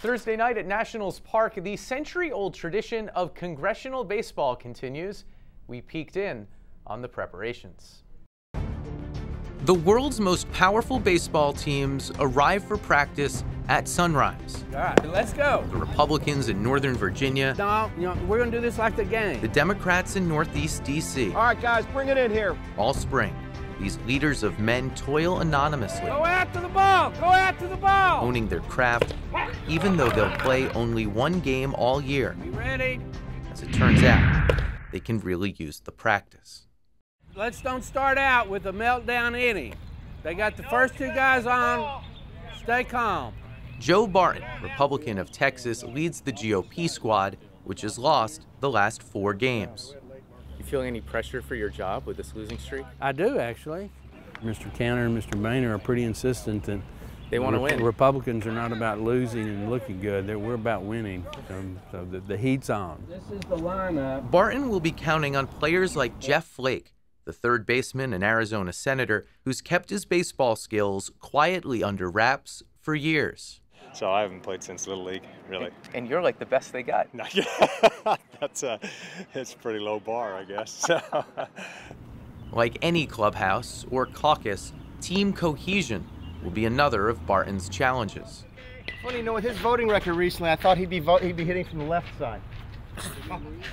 Thursday night at Nationals Park, the century old tradition of congressional baseball continues. We peeked in on the preparations. The world's most powerful baseball teams arrive for practice at sunrise. All right, let's go. The Republicans in Northern Virginia. No, you know, we're going to do this like the game. The Democrats in Northeast D.C. All right, guys, bring it in here. All spring, these leaders of men toil anonymously. Go after the ball. Go after the ball. Owning their craft, even though they'll play only one game all year. You ready? As it turns out, they can really use the practice. Let's don't start out with a meltdown inning. They got the first two guys on. Stay calm. Joe Barton, Republican of Texas, leads the GOP squad, which has lost the last four games. You feeling any pressure for your job with this losing streak? I do, actually. Mr. Cantor and Mr. Boehner are pretty insistent that They want to win. Republicans are not about losing and looking good. They're, we're about winning. So, so the, the heat's on. This is the lineup. Barton will be counting on players like Jeff Flake, the third baseman and Arizona senator who's kept his baseball skills quietly under wraps for years. So I haven't played since Little League, really. And you're like the best they got. That's a, it's a pretty low bar, I guess. Like any clubhouse or caucus, team cohesion will be another of Barton's challenges. Funny, you know, with his voting record recently, I thought he'd be vo- he'd be hitting from the left side.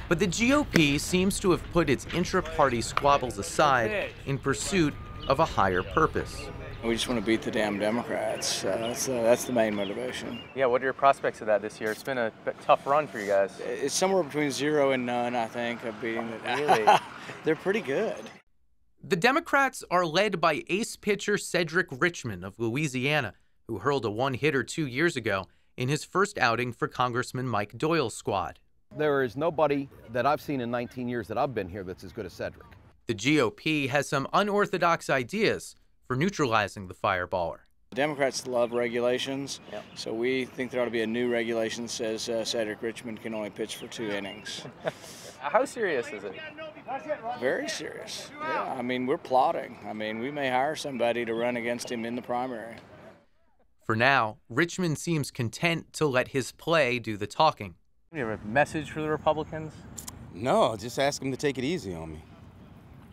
But the GOP seems to have put its intra party squabbles aside in pursuit of a higher purpose. We just want to beat the damn Democrats. Uh, that's, uh, that's the main motivation. Yeah, what are your prospects of that this year? It's been a tough run for you guys. It's somewhere between zero and none, I think, of beating the. Really? They're pretty good. The Democrats are led by ace pitcher Cedric Richmond of Louisiana, who hurled a one hitter two years ago in his first outing for Congressman Mike Doyle's squad. There is nobody that I've seen in 19 years that I've been here that's as good as Cedric. The GOP has some unorthodox ideas for neutralizing the fireballer. The Democrats love regulations, so we think there ought to be a new regulation that says uh, Cedric Richmond can only pitch for two innings. How serious is it? Very serious. Yeah, I mean, we're plotting. I mean, we may hire somebody to run against him in the primary. For now, Richmond seems content to let his play do the talking. You have a message for the Republicans? No, just ask them to take it easy on me.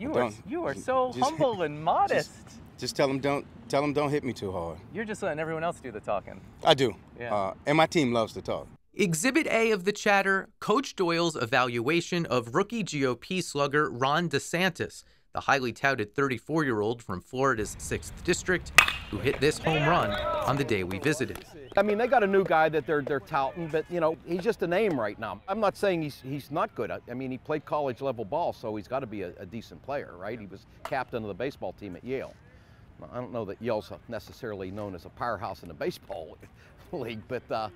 You are Don't- you are so just- humble and modest. Just tell them don't tell them don't hit me too hard. You're just letting everyone else do the talking. I do. Yeah. Uh, and my team loves to talk. Exhibit A of the chatter Coach Doyle's evaluation of rookie GOP slugger Ron DeSantis, the highly touted 34 year old from Florida's 6th District, who hit this home run on the day we visited. I mean, they got a new guy that they're they're touting, but you know, he's just a name right now. I'm not saying he's he's not good. I, I mean, he played college level ball, so he's got to be a, a decent player, right? He was captain of the baseball team at Yale. I don't know that Yale's necessarily known as a powerhouse in the baseball league, but uh,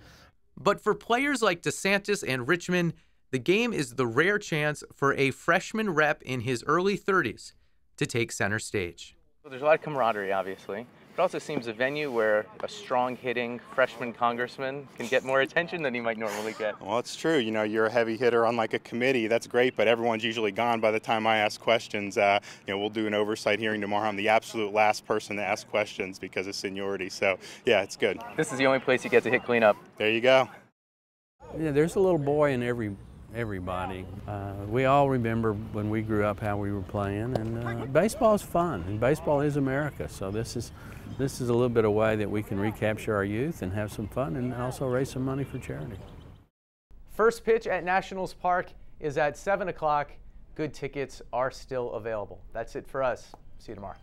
But for players like DeSantis and Richmond, the game is the rare chance for a freshman rep in his early 30s to take center stage. Well, there's a lot of camaraderie, obviously. It also seems a venue where a strong hitting freshman congressman can get more attention than he might normally get. well, it's true. You know, you're a heavy hitter on like a committee. That's great, but everyone's usually gone by the time I ask questions. Uh, you know, we'll do an oversight hearing tomorrow. I'm the absolute last person to ask questions because of seniority. So, yeah, it's good. This is the only place you get to hit cleanup. There you go. Yeah, there's a little boy in every everybody. Uh, we all remember when we grew up how we were playing, and uh, baseball is fun, and baseball is America. So this is this is a little bit of way that we can recapture our youth and have some fun, and also raise some money for charity. First pitch at Nationals Park is at 7 o'clock. Good tickets are still available. That's it for us. See you tomorrow.